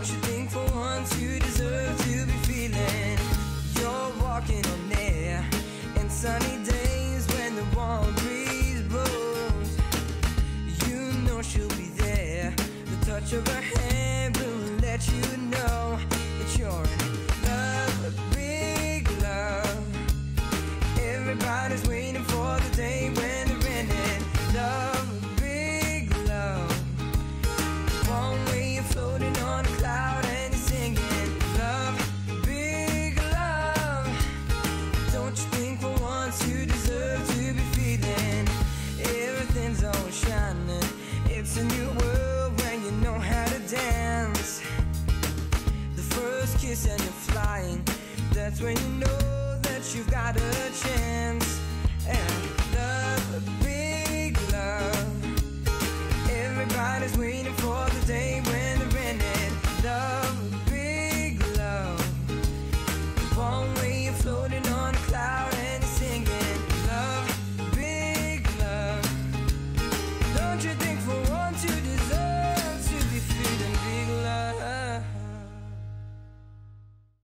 Don't you think for once you deserve to be feeling you're walking on air In sunny days when the warm breeze blows? You know she'll be there, the touch of her hand. a new world when you know how to dance. The first kiss and you're flying. That's when you know that you've got a chance.